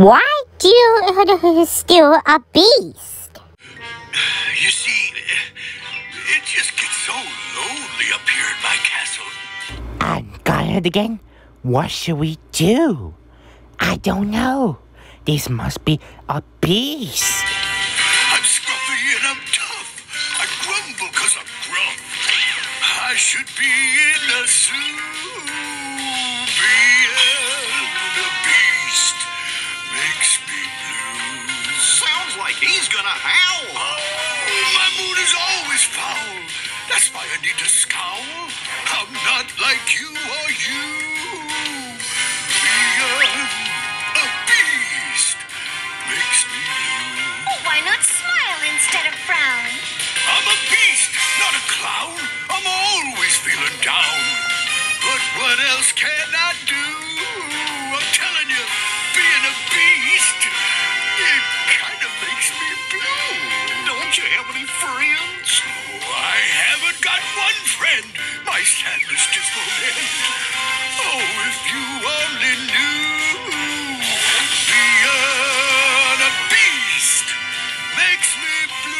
Why do you still a beast? You see, it just gets so lonely up here in my castle. I got it again. What should we do? I don't know. This must be a beast. I'm scruffy and I'm tough. I grumble cause I'm gruff. I should be in a zoo. He's gonna howl. Oh, my mood is always foul. That's why I need to scowl. I'm not like you or you. Being a beast makes me blue. Oh, why not smile instead of frown? I'm a beast, not a clown. I'm always feeling down. But what else can I do? any friends? Oh, I haven't got one friend. My sadness to fulfill. Oh, if you only knew. Being a beast makes me blue.